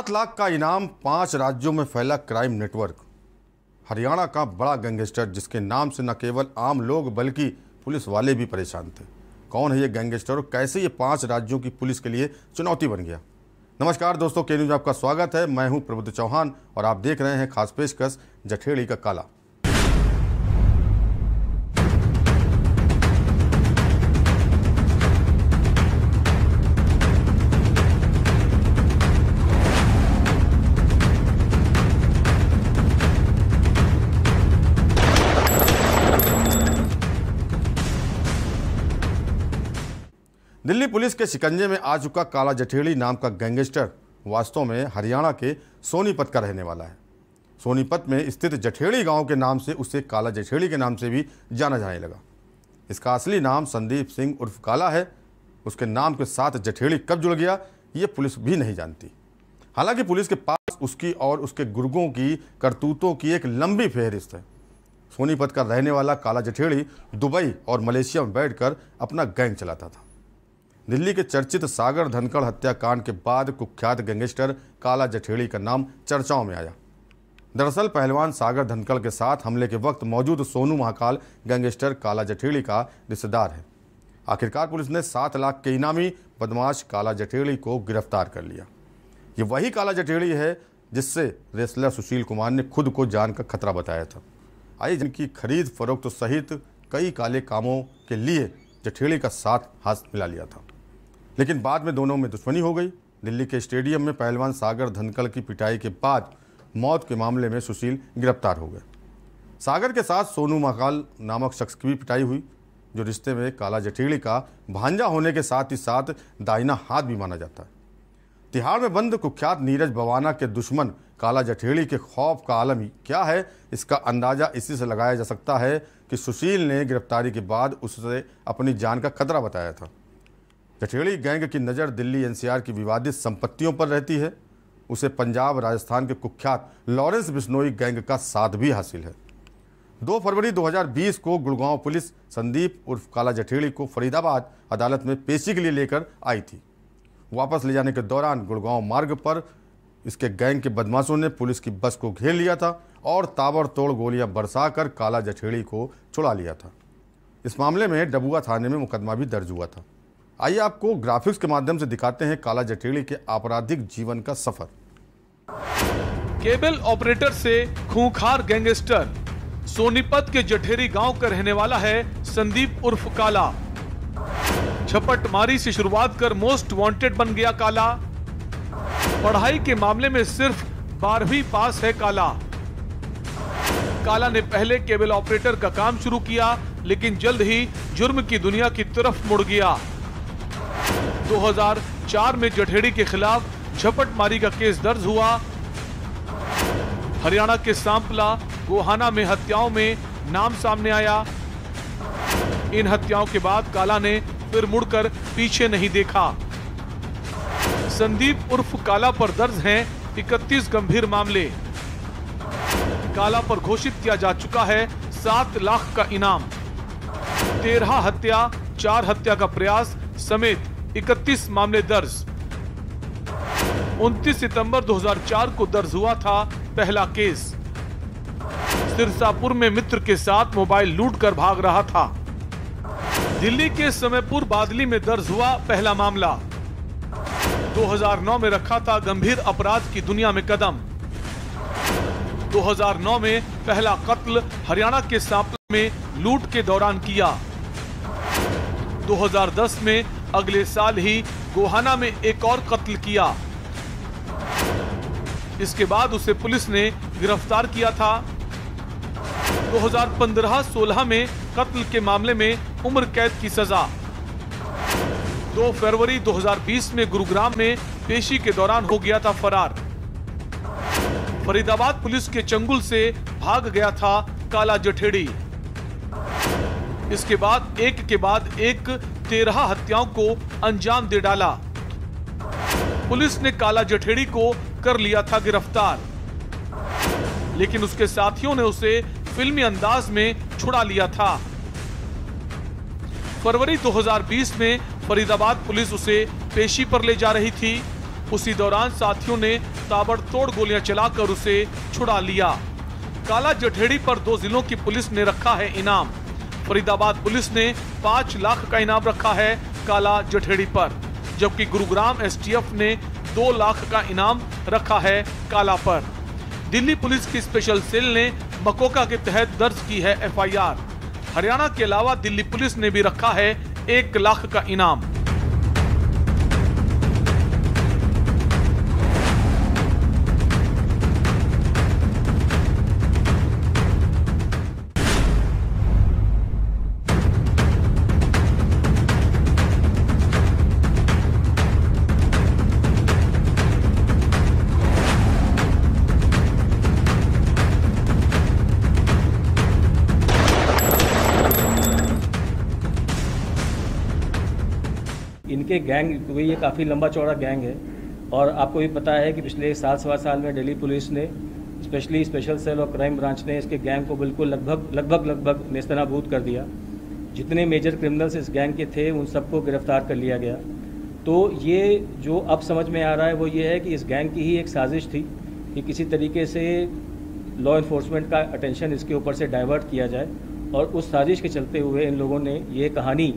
सात लाख का इनाम पाँच राज्यों में फैला क्राइम नेटवर्क। हरियाणा का बड़ा गैंगस्टर, जिसके नाम से न केवल आम लोग, बल्कि पुलिस वाले भी परेशान थे। कौन है ये गैंगस्टर और कैसे ये पाँच राज्यों की पुलिस के लिए चुनौती बन गया? नमस्कार दोस्तों के न्यूज़ आपका स्वागत है। मैं हूँ प्रबुद्ध चौहान और आप देख रहे हैं खास पेशकश जठेड़ी का काला। दिल्ली पुलिस के शिकंजे में आ चुका काला जठेड़ी नाम का गैंगस्टर वास्तव में हरियाणा के सोनीपत का रहने वाला है। सोनीपत में स्थित जठेड़ी गाँव के नाम से उसे काला जठेड़ी के नाम से भी जाना जाने लगा। इसका असली नाम संदीप सिंह उर्फ़ काला है। उसके नाम के साथ जठेड़ी कब जुड़ गया, ये पुलिस भी नहीं जानती। हालाँकि पुलिस के पास उसकी और उसके गुर्गों की करतूतों की एक लंबी फहरिस्त है। सोनीपत का रहने वाला काला जठेड़ी दुबई और मलेशिया में बैठकर अपना गैंग चलाता था। दिल्ली के चर्चित सागर धनखड़ हत्याकांड के बाद कुख्यात गैंगस्टर काला जठेड़ी का नाम चर्चाओं में आया। दरअसल, पहलवान सागर धनखड़ के साथ हमले के वक्त मौजूद सोनू महाकाल गैंगस्टर काला जठेड़ी का रिश्तेदार है। आखिरकार पुलिस ने सात लाख के इनामी बदमाश काला जठेड़ी को गिरफ़्तार कर लिया। ये वही काला जठेड़ी है जिससे रेसलर सुशील कुमार ने खुद को जान का खतरा बताया था। आई जिनकी खरीद फरोख्त सहित कई काले कामों के लिए जठेड़ी का साथ हाथ मिला लिया था। लेकिन बाद में दोनों में दुश्मनी हो गई। दिल्ली के स्टेडियम में पहलवान सागर धनकल की पिटाई के बाद मौत के मामले में सुशील गिरफ़्तार हो गए। सागर के साथ सोनू महाकाल नामक शख्स की भी पिटाई हुई, जो रिश्ते में काला जठेड़ी का भांजा होने के साथ ही साथ दाहिना हाथ भी माना जाता है। तिहाड़ में बंद कुख्यात नीरज बवाना के दुश्मन काला जठेड़ी के खौफ का आलम क्या है, इसका अंदाज़ा इसी से लगाया जा सकता है कि सुशील ने गिरफ्तारी के बाद उससे अपनी जान का खतरा बताया था। जठेड़ी गैंग की नज़र दिल्ली एनसीआर की विवादित संपत्तियों पर रहती है। उसे पंजाब, राजस्थान के कुख्यात लॉरेंस बिश्नोई गैंग का साथ भी हासिल है। 2 फरवरी 2020 को गुड़गांव पुलिस संदीप उर्फ़ काला जठेड़ी को फरीदाबाद अदालत में पेशी के लिए लेकर आई थी। वापस ले जाने के दौरान गुड़गांव मार्ग पर इसके गैंग के बदमाशों ने पुलिस की बस को घेर लिया था और ताबड़तोड़ गोलियाँ बरसाकर काला जठेड़ी को छुड़ा लिया था। इस मामले में डबुआ थाने में मुकदमा भी दर्ज हुआ था। आइए आपको ग्राफिक्स के माध्यम से दिखाते हैं काला जटेड़ी के आपराधिक जीवन का सफ़र। केबल ऑपरेटर से खूंखार गैंगस्टर, सोनीपत के जठेरी गाँव का रहने वाला है संदीप उर्फ़ काला। झपटमारी से शुरुआत कर मोस्ट वांटेड बन गया काला। पढ़ाई के मामले में सिर्फ़ बारहवीं पास है काला। काला ने पहले केबल ऑपरेटर का काम शुरू किया, लेकिन जल्द ही जुर्म की दुनिया की तरफ़ मुड़ गया। 2004 में जठेड़ी के खिलाफ झपटमारी का केस दर्ज हुआ। हरियाणा के सांपला गोहाना में हत्याओं में नाम सामने आया। इन हत्याओं के बाद काला ने फिर मुड़कर पीछे नहीं देखा। संदीप उर्फ़ काला पर दर्ज हैं 31 गंभीर मामले। काला पर घोषित किया जा चुका है सात लाख का इनाम। तेरह हत्या, चार हत्या का प्रयास समेत 31 मामले दर्ज। 29 सितंबर 2004 को दर्ज हुआ था पहला केस। सिरसापुर में मित्र के साथ मोबाइल लूट कर भाग रहा था। दिल्ली के समयपुर बादली में दर्ज हुआ पहला मामला। 2009 में रखा था गंभीर अपराध की दुनिया में कदम। 2009 में पहला कत्ल हरियाणा के सांपला में लूट के दौरान किया। 2010 में अगले साल ही गोहाना में एक और कत्ल किया। इसके बाद उसे पुलिस ने गिरफ़्तार किया था। 2015-16 में कत्ल के मामले में उम्र कैद की सजा। 2 फरवरी 2020 में गुरुग्राम में पेशी के दौरान हो गया था फरार। फरीदाबाद पुलिस के चंगुल से भाग गया था काला जठेड़ी। इसके बाद एक के बाद एक तेरह हत्याओं को अंजाम दे डाला। पुलिस ने काला जठेड़ी को कर लिया था गिरफ़्तार। लेकिन उसके साथियों ने उसे फिल्मी अंदाज में छुड़ा लिया था। फरवरी 2020 में फरीदाबाद पुलिस उसे पेशी पर ले जा रही थी। उसी दौरान साथियों ने ताबड़तोड़ गोलियाँ चलाकर उसे छुड़ा लिया। काला जठेड़ी पर दो जिलों की पुलिस ने रखा है इनाम। फरीदाबाद पुलिस ने पाँच लाख का इनाम रखा है काला जठेड़ी पर, जबकि गुरुग्राम एसटीएफ ने दो लाख का इनाम रखा है काला पर। दिल्ली पुलिस की स्पेशल सेल ने मकोका के तहत दर्ज की है एफआईआर। हरियाणा के अलावा दिल्ली पुलिस ने भी रखा है एक लाख का इनाम। इनके गैंग, क्योंकि ये काफ़ी लंबा चौड़ा गैंग है। और आपको भी पता है कि पिछले सात सवा साल में दिल्ली पुलिस ने, स्पेशली स्पेशल सेल और क्राइम ब्रांच ने इसके गैंग को बिल्कुल लगभग लगभग लगभग नेस्तनाबूद कर दिया। जितने मेजर क्रिमिनल्स इस गैंग के थे, उन सबको गिरफ़्तार कर लिया गया। तो ये जो अब समझ में आ रहा है, वो ये है कि इस गैंग की ही एक साजिश थी कि किसी तरीके से लॉ इन्फोर्समेंट का अटेंशन इसके ऊपर से डाइवर्ट किया जाए। और उस साजिश के चलते हुए इन लोगों ने ये कहानी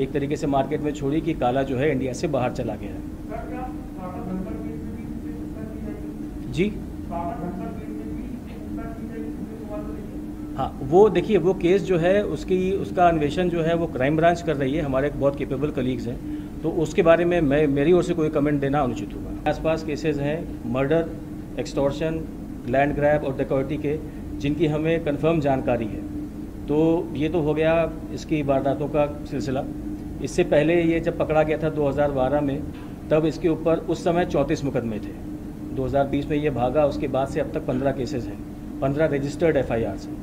एक तरीके से मार्केट में छोड़ी कि काला जो है इंडिया से बाहर चला गया है। जी? हाँ वो देखिए, वो केस जो है, उसकी, उसका अन्वेषण जो है, वो क्राइम ब्रांच कर रही है। हमारे एक बहुत केपेबल कलीग्स हैं। तो उसके बारे में मैं, मेरी ओर से कोई कमेंट देना अनुचित होगा। आसपास केसेस हैं मर्डर एक्सटॉर्शन लैंड ग्रैब और डकैती के, जिनकी हमें कंफर्म जानकारी है। तो ये तो हो गया इसकी वारदातों का सिलसिला। इससे पहले ये जब पकड़ा गया था 2012 में, तब इसके ऊपर उस समय चौंतीस मुकदमे थे। 2020 में ये भागा, उसके बाद से अब तक 15 केसेस हैं 15 रजिस्टर्ड एफ़ आई हैं।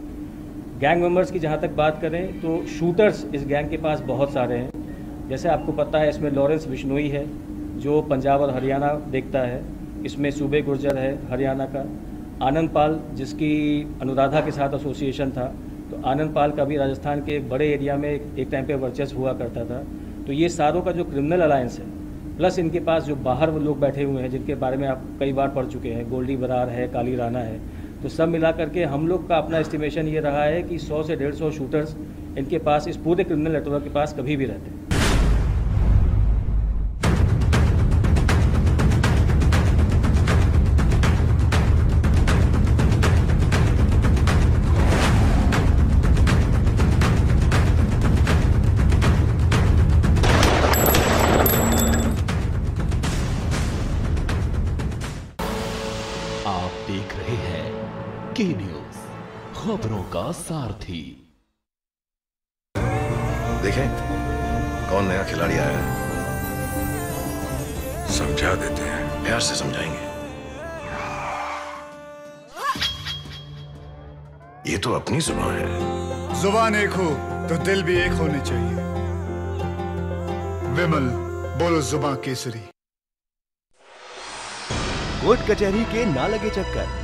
गैंग मेंबर्स की जहाँ तक बात करें तो शूटर्स इस गैंग के पास बहुत सारे हैं। जैसे आपको पता है, इसमें लॉरेंस बिश्नोई है, जो पंजाब और हरियाणा देखता है। इसमें सूबे गुर्जर है, हरियाणा का। आनंद पाल, जिसकी अनुराधा के साथ एसोसिएशन था तो आनंद पाल का भी राजस्थान के बड़े एरिया में एक टाइम पे वर्चस्व हुआ करता था। तो ये सारों का जो क्रिमिनल अलायंस है प्लस इनके पास जो बाहर वो लोग बैठे हुए हैं, जिनके बारे में आप कई बार पढ़ चुके हैं, गोल्डी बरार है, काली राना है तो सब मिला करके हम लोग का अपना एस्टिमेशन ये रहा है कि 100 से 150 शूटर्स इनके पास, इस पूरे क्रिमिनल नेटवर्क के पास कभी भी रहते हैं। सारथी। देखें कौन नया खिलाड़ी आया है? समझा देते हैं। प्यार से समझाएँगे। ये तो अपनी ज़ुबान है। ज़ुबान एक हो तो दिल भी एक होने चाहिए। विमल बोलो ज़ुबान केसरी। कोर्ट कचहरी के ना लगे चक्कर।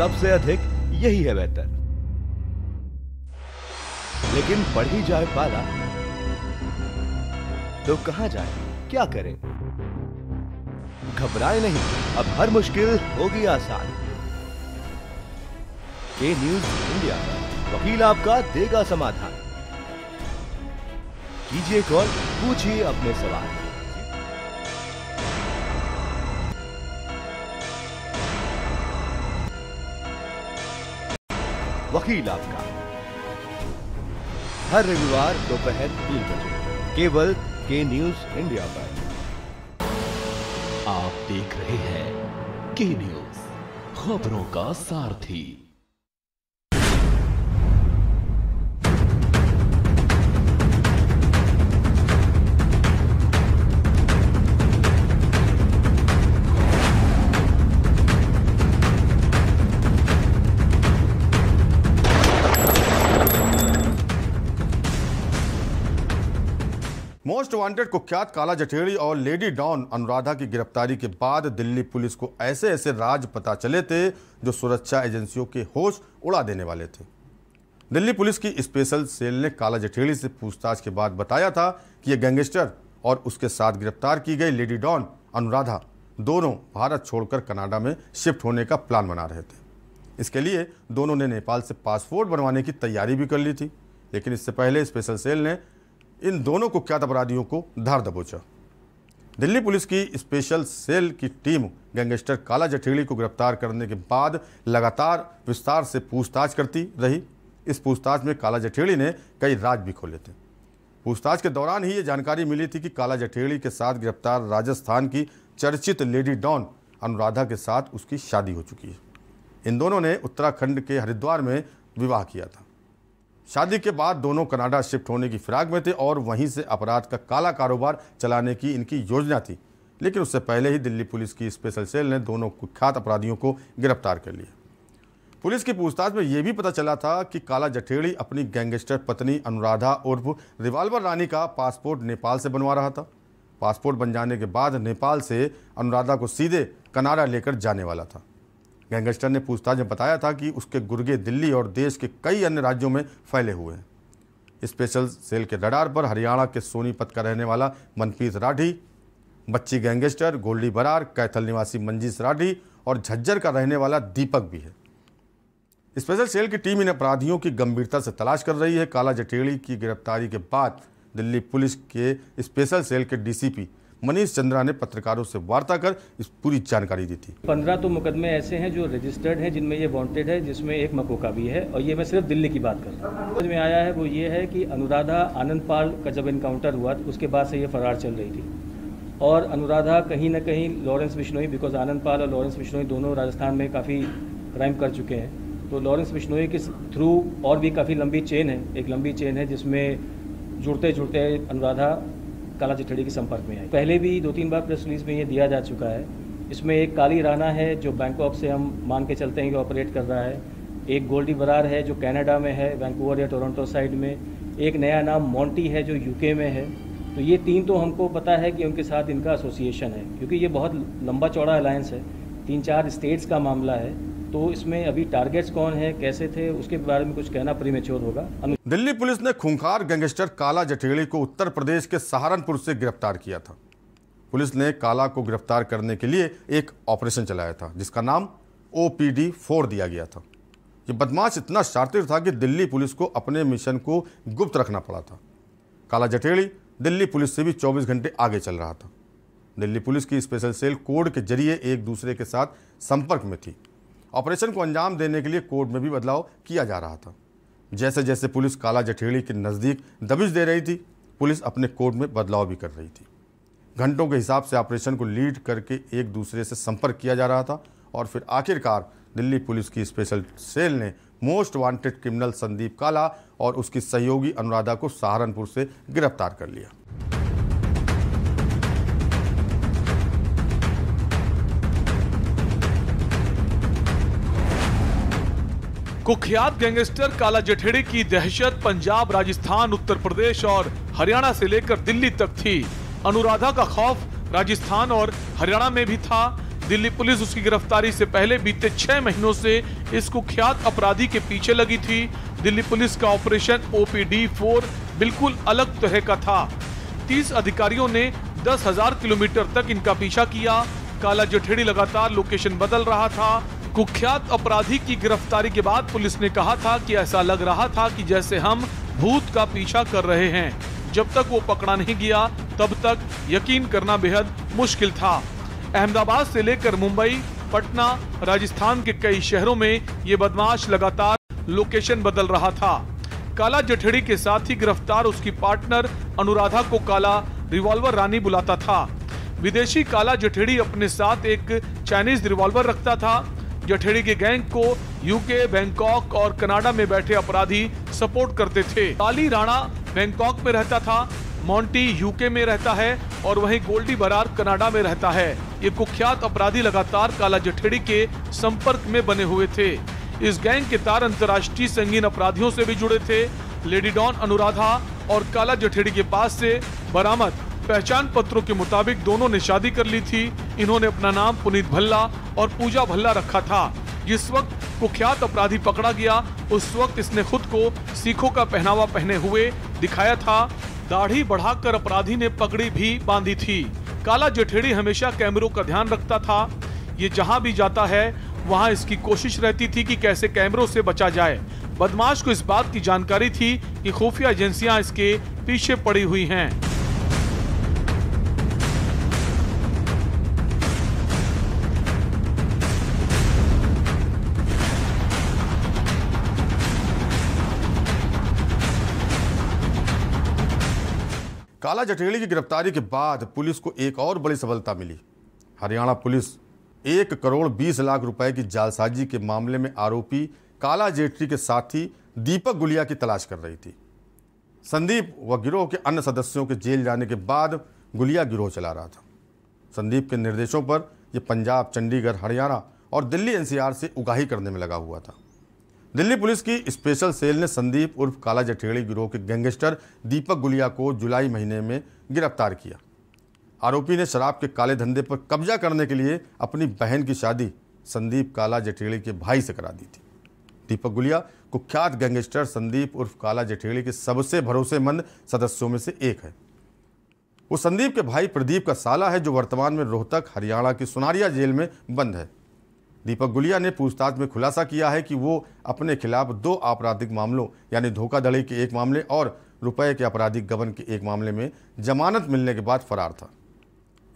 सबसे अधिक यही है बेहतर। लेकिन ही जाए पाला तो कहाँ जाए? क्या करें? घबराए नहीं, अब हर मुश्किल होगी आसान। के न्यूज़ इंडिया वकील आपका देगा समाधान। कीजिए कॉल, पूछिए अपने सवाल। वकील आपका। हर रविवार दोपहर तीन बजे, केवल के न्यूज़ इंडिया पर। आप देख रहे हैं के न्यूज़, खबरों का सारथी। मोस्ट वांटेड कुख्यात काला जठेड़ी और लेडी डॉन अनुराधा की गिरफ्तारी के बाद दिल्ली पुलिस को ऐसे ऐसे राज पता चले थे जो सुरक्षा एजेंसियों के होश उड़ा देने वाले थे। दिल्ली पुलिस की स्पेशल सेल ने काला जठेड़ी से पूछताछ के बाद बताया था कि यह गैंगस्टर और उसके साथ गिरफ़्तार की गई लेडी डॉन अनुराधा, दोनों भारत छोड़कर कनाडा में शिफ्ट होने का प्लान बना रहे थे। इसके लिए दोनों ने नेपाल से पासपोर्ट बनवाने की तैयारी भी कर ली थी, लेकिन इससे पहले स्पेशल सेल ने इन दोनों कुख्यात अपराधियों को धार दबोचा? दिल्ली पुलिस की स्पेशल सेल की टीम गैंगस्टर काला जठेड़ी को गिरफ़्तार करने के बाद लगातार विस्तार से पूछताछ करती रही। इस पूछताछ में काला जठेड़ी ने कई राज भी खोले थे। पूछताछ के दौरान ही ये जानकारी मिली थी कि काला जठेड़ी के साथ गिरफ़्तार राजस्थान की चर्चित लेडी डॉन अनुराधा के साथ उसकी शादी हो चुकी है। इन दोनों ने उत्तराखंड के हरिद्वार में विवाह किया था। शादी के बाद दोनों कनाडा शिफ्ट होने की फिराक में थे और वहीं से अपराध का काला कारोबार चलाने की इनकी योजना थी। लेकिन उससे पहले ही दिल्ली पुलिस की स्पेशल सेल ने दोनों कुख्यात अपराधियों को गिरफ़्तार कर लिया। पुलिस की पूछताछ में यह भी पता चला था कि काला जठेड़ी अपनी गैंगस्टर पत्नी अनुराधा उर्फ़ रिवाल्वर रानी का पासपोर्ट नेपाल से बनवा रहा था। पासपोर्ट बन जाने के बाद नेपाल से अनुराधा को सीधे कनाडा लेकर जाने वाला था। गैंगस्टर ने पूछताछ में बताया था कि उसके गुर्गे दिल्ली और देश के कई अन्य राज्यों में फैले हुए हैं। स्पेशल सेल के रडार पर हरियाणा के सोनीपत का रहने वाला मनप्रीत राठी, बच्ची गैंगस्टर गोल्डी बरार, कैथल निवासी मंजीश राठी और झज्जर का रहने वाला दीपक भी है। स्पेशल सेल की टीम इन अपराधियों की गंभीरता से तलाश कर रही है। काला जटेड़ी की गिरफ्तारी के बाद दिल्ली पुलिस के स्पेशल सेल के डीसीपी मनीष चंद्रा ने पत्रकारों से वार्ता कर इस पूरी जानकारी दी थी। पंद्रह तो मुकदमे ऐसे हैं जो रजिस्टर्ड हैं, जिनमें ये वांटेड है, जिसमें एक मकोका भी है और ये मैं सिर्फ़ दिल्ली की बात कर रहा हूँ में आया है वो ये है कि अनुराधा आनंद पाल का जब इनकाउंटर हुआ तो उसके बाद से ये फरार चल रही थी। और अनुराधा कहीं ना कहीं लॉरेंस बिश्नोई बिकॉज़ आनंद पाल और लॉरेंस बिश्नोई दोनों राजस्थान में काफ़ी क्राइम कर चुके हैं। तो लॉरेंस बिश्नोई के थ्रू और भी काफ़ी लंबी चेन है, एक लंबी चेन है जिसमें जुड़ते जुड़ते अनुराधा काला चिट्ठी के संपर्क में आई। पहले भी दो तीन बार प्रेस रिलीज़ में ये दिया जा चुका है। इसमें एक काली राना है जो बैंकॉक से हम मान के चलते हैं कि ऑपरेट कर रहा है। एक गोल्डी बरार है जो कनाडा में है वैंकूवर या टोरंटो साइड में। एक नया नाम मोंटी है जो यूके में है। तो ये तीन तो हमको पता है कि उनके साथ इनका एसोसिएशन है, क्योंकि ये बहुत लंबा चौड़ा अलायंस है। तीन चार स्टेट्स का मामला है। तो इसमें अभी टारगेट्स कौन है, कैसे थे, उसके बारे में कुछ कहना प्रीमेच्योर होगा। दिल्ली पुलिस ने खूंखार गैंगस्टर काला जटेड़ी को उत्तर प्रदेश के सहारनपुर से गिरफ़्तार किया था। पुलिस ने काला को गिरफ़्तार करने के लिए एक ऑपरेशन चलाया था, जिसका नाम ओ पी डी फोर दिया गया था। ये बदमाश इतना शातिर था कि दिल्ली पुलिस को अपने मिशन को गुप्त रखना पड़ा था। काला जटेड़ी दिल्ली पुलिस से भी 24 घंटे आगे चल रहा था। दिल्ली पुलिस की स्पेशल सेल कोड के ज़रिए एक दूसरे के साथ संपर्क में थी। ऑपरेशन को अंजाम देने के लिए कोड में भी बदलाव किया जा रहा था। जैसे जैसे पुलिस काला जठेड़ी के नज़दीक दबिश दे रही थी, पुलिस अपने कोड में बदलाव भी कर रही थी। घंटों के हिसाब से ऑपरेशन को लीड करके एक दूसरे से संपर्क किया जा रहा था और फिर आखिरकार दिल्ली पुलिस की स्पेशल सेल ने most wanted criminal Sandeep Kala और उसकी सहयोगी अनुराधा को सहारनपुर से गिरफ़्तार कर लिया। कुख्यात गैंगस्टर काला जठेड़ी की दहशत पंजाब, राजस्थान, उत्तर प्रदेश और हरियाणा से लेकर दिल्ली तक थी। अनुराधा का खौफ राजस्थान और हरियाणा में भी था। दिल्ली पुलिस उसकी गिरफ्तारी से पहले बीते छह महीनों से इस कुख्यात अपराधी के पीछे लगी थी। दिल्ली पुलिस का ऑपरेशन ओपीडी फोर बिल्कुल अलग तरह का था। तीस अधिकारियों ने दस हज़ार किलोमीटर तक इनका पीछा किया। काला जठेड़ी लगातार लोकेशन बदल रहा था। कुख्यात अपराधी की गिरफ्तारी के बाद पुलिस ने कहा था कि ऐसा लग रहा था कि जैसे हम भूत का पीछा कर रहे हैं। जब तक वो पकड़ा नहीं गया, तब तक यकीन करना बेहद मुश्किल था। अहमदाबाद से लेकर मुंबई, पटना, राजस्थान के कई शहरों में ये बदमाश लगातार लोकेशन बदल रहा था। काला जठेड़ी के साथ ही गिरफ़्तार उसकी पार्टनर अनुराधा को काला रिवॉल्वर रानी बुलाता था। विदेशी काला जठेड़ी अपने साथ एक चाइनीज़ रिवॉल्वर रखता था। जठेड़ी के गैंग को यूके, बैंकॉक और कनाडा में बैठे अपराधी सपोर्ट करते थे। काली राणा बैंकॉक में रहता था मोंटी यूके में रहता है और वहीं गोल्डी बरार कनाडा में रहता है। ये कुख्यात अपराधी लगातार काला जठेड़ी के संपर्क में बने हुए थे। इस गैंग के तार अंतर्राष्ट्रीय संगीन अपराधियों से भी जुड़े थे। लेडी डॉन अनुराधा और काला जठेड़ी के पास से बरामद पहचान पत्रों के मुताबिक दोनों ने शादी कर ली थी। इन्होंने अपना नाम पुनीत भल्ला और पूजा भल्ला रखा था। जिस वक्त कुख्यात अपराधी पकड़ा गया, उस वक्त इसने खुद को सिखों का पहनावा पहने हुए दिखाया था। दाढ़ी बढ़ाकर अपराधी ने पगड़ी भी बांधी थी। काला जठेड़ी हमेशा कैमरों का ध्यान रखता था। ये जहाँ भी जाता है, वहाँ इसकी कोशिश रहती थी कि कैसे कैमरों से बचा जाए। बदमाश को इस बात की जानकारी थी कि खुफिया एजेंसियाँ इसके पीछे पड़ी हुई हैं। काला जठेड़ी की गिरफ्तारी के बाद पुलिस को एक और बड़ी सफलता मिली। हरियाणा पुलिस एक करोड़ बीस लाख रुपए की जालसाजी के मामले में आरोपी काला जेठरी के साथी दीपक गुलिया की तलाश कर रही थी। संदीप व गिरोह के अन्य सदस्यों के जेल जाने के बाद गुलिया गिरोह चला रहा था। संदीप के निर्देशों पर यह पंजाब, चंडीगढ़, हरियाणा और दिल्ली एनसीआर से उगाही करने में लगा हुआ था। दिल्ली पुलिस की स्पेशल सेल ने संदीप उर्फ़ काला जठेड़ी गिरोह के गैंगस्टर दीपक गुलिया को जुलाई महीने में गिरफ़्तार किया। आरोपी ने शराब के काले धंधे पर कब्जा करने के लिए अपनी बहन की शादी संदीप काला जठेड़ी के भाई से करा दी थी। दीपक गुलिया कुख्यात गैंगस्टर संदीप उर्फ़ काला जठेड़ी के सबसे भरोसेमंद सदस्यों में से एक है। वो संदीप के भाई प्रदीप का साला है, जो वर्तमान में रोहतक, हरियाणा की सुनारिया जेल में बंद है। दीपक गुलिया ने पूछताछ में खुलासा किया है कि वो अपने खिलाफ दो आपराधिक मामलों, यानी धोखाधड़ी के एक मामले और रुपए के आपराधिक गबन के एक मामले में जमानत मिलने के बाद फरार था।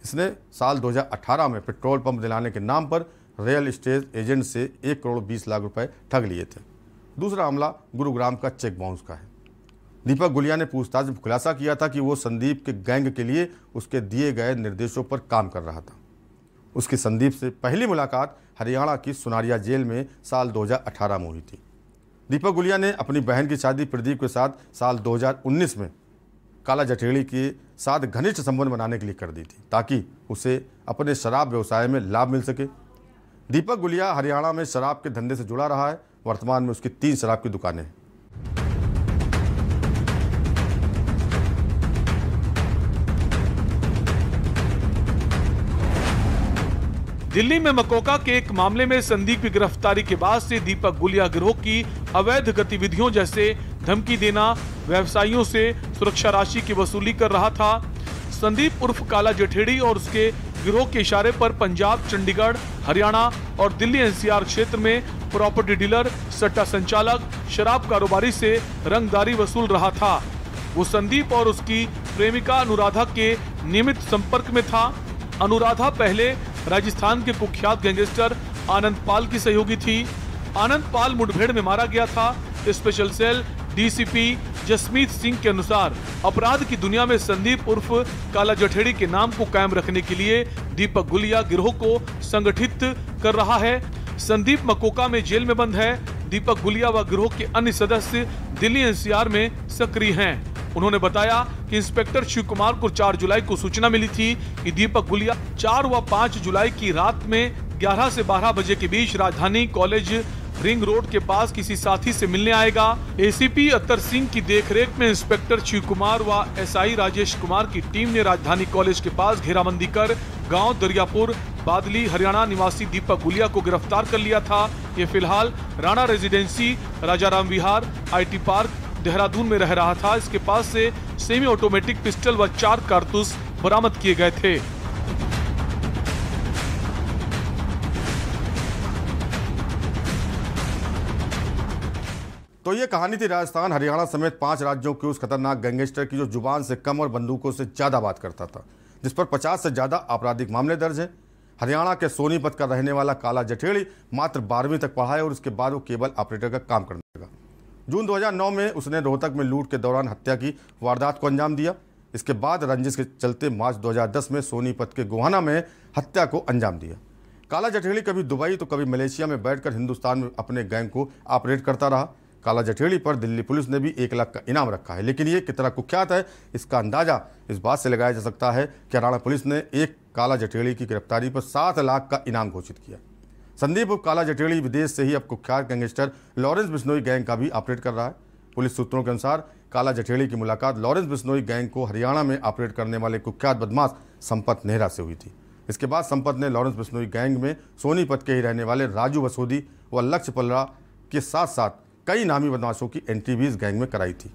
इसने साल 2018 में पेट्रोल पंप दिलाने के नाम पर रियल इस्टेट एजेंट से एक करोड़ बीस लाख रुपए ठग लिए थे। दूसरा मामला गुरुग्राम का चेक बाउंस का है। दीपक गुलिया ने पूछताछ में खुलासा किया था कि वो संदीप के गैंग के लिए उसके दिए गए निर्देशों पर काम कर रहा था। उसकी संदीप से पहली मुलाकात हरियाणा की सुनारिया जेल में साल 2018 में हुई थी। दीपक गुलिया ने अपनी बहन की शादी प्रदीप के साथ साल 2019 में काला जठेड़ी के साथ घनिष्ठ संबंध बनाने के लिए कर दी थी, ताकि उसे अपने शराब व्यवसाय में लाभ मिल सके। दीपक गुलिया हरियाणा में शराब के धंधे से जुड़ा रहा है। वर्तमान में उसकी तीन शराब की दुकानें हैं। दिल्ली में मकोका के एक मामले में संदीप की गिरफ्तारी के बाद से दीपक गुलिया गिरोह की अवैध गतिविधियों जैसे धमकी देना, व्यवसायियों से सुरक्षा राशि की वसूली कर रहा था। संदीप उर्फ़ काला जठेड़ी और उसके गिरोह के इशारे पर पंजाब, चंडीगढ़, हरियाणा और दिल्ली एनसीआर क्षेत्र में प्रॉपर्टी डीलर, सट्टा संचालक, शराब कारोबारी से रंगदारी वसूल रहा था। वो संदीप और उसकी प्रेमिका अनुराधा के नियमित संपर्क में था। अनुराधा पहले राजस्थान के कुख्यात गैंगस्टर आनंद पाल की सहयोगी थी। आनंद पाल मुठभेड़ में मारा गया था। Special cell DCP Jasmeet Singh के अनुसार अपराध की दुनिया में संदीप उर्फ़ काला जठेड़ी के नाम को कायम रखने के लिए दीपक गुलिया गिरोह को संगठित कर रहा है। संदीप मकोका में जेल में बंद है। दीपक गुलिया व गिरोह के अन्य सदस्य दिल्ली एनसीआर में सक्रिय हैं। उन्होंने बताया कि इंस्पेक्टर शिव कुमार को 4 जुलाई को सूचना मिली थी कि दीपक गुलिया 4 व 5 जुलाई की रात में 11 से 12 बजे के बीच राजधानी कॉलेज रिंग रोड के पास किसी साथी से मिलने आएगा। एसीपी अत्तर सिंह की देखरेख में इंस्पेक्टर शिव कुमार व एसआई राजेश कुमार की टीम ने राजधानी कॉलेज के पास घेराबंदी कर गाँव दरियापुर, बादली, हरियाणा निवासी दीपक गुलिया को गिरफ़्तार कर लिया था। ये फ़िलहाल Rana residency, Rajaram Vihar, IT park Dehradun में रह रहा था। इसके पास से सेमी ऑटोमेटिक पिस्टल व चार कारतूस बरामद किए गए थे। तो ये कहानी थी राजस्थान, हरियाणा समेत पाँच राज्यों के उस खतरनाक गैंगस्टर की जो ज़ुबान से कम और बंदूकों से ज़्यादा बात करता था, जिस पर 50 से ज़्यादा आपराधिक मामले दर्ज हैं। हरियाणा के सोनीपत का रहने वाला काला जठेड़ी मात्र बारहवीं तक पढ़ा है और उसके बाद वो केबल ऑपरेटर का काम करने लगा। जून 2009 में उसने रोहतक में लूट के दौरान हत्या की, वारदात को अंजाम दिया। इसके बाद रंजिश के चलते मार्च 2010 में सोनीपत के गोहाना में हत्या को अंजाम दिया। काला जठेड़ी कभी दुबई तो कभी मलेशिया में बैठकर हिंदुस्तान में अपने गैंग को ऑपरेट करता रहा। काला जठेड़ी पर दिल्ली पुलिस ने भी एक लाख का इनाम रखा है। लेकिन ये कितना कुख्यात है, इसका अंदाज़ा इस बात से लगाया जा सकता है कि हरियाणा पुलिस ने एक काला जठेड़ी की गिरफ्तारी पर सात लाख का इनाम घोषित किया। संदीप काला जटेड़ी विदेश से ही अब कुख्यात गैंगस्टर लॉरेंस बिश्नोई गैंग का भी ऑपरेट कर रहा है। पुलिस सूत्रों के अनुसार काला जटेड़ी की मुलाकात लॉरेंस बिश्नोई गैंग को हरियाणा में ऑपरेट करने वाले कुख्यात बदमाश संपत नेहरा से हुई थी। इसके बाद संपत ने लॉरेंस बिश्नोई गैंग में सोनीपत के ही रहने वाले राजू वसोदी व लक्ष्य पल्ला के साथ साथ कई नामी बदमाशों की एंट्री भी इस गैंग में कराई थी।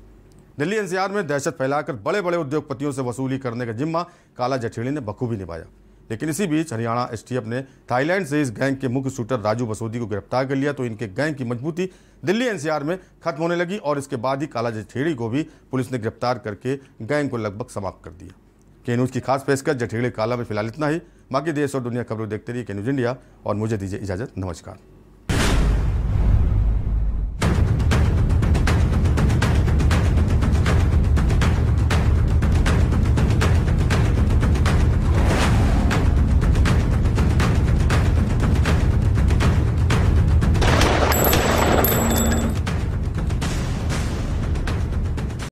दिल्ली एनसीआर में दहशत फैलाकर बड़े बड़े उद्योगपतियों से वसूली करने का जिम्मा काला जठेड़ी ने बखूबी निभाया। लेकिन इसी बीच हरियाणा एसटीएफ ने थाईलैंड से इस गैंग के मुख्य शूटर राजू बसोदी को गिरफ़्तार कर लिया तो इनके गैंग की मजबूती दिल्ली एनसीआर में खत्म होने लगी और इसके बाद ही काला जठेड़ी को भी पुलिस ने गिरफ़्तार करके गैंग को लगभग समाप्त कर दिया। के न्यूज़ की खास पेशकश जठेड़े काला में फ़िलहाल इतना ही। बाकी देश और दुनिया खबरों देखते रहिए के न्यूज़ इंडिया और मुझे दीजिए इजाज़त। नमस्कार।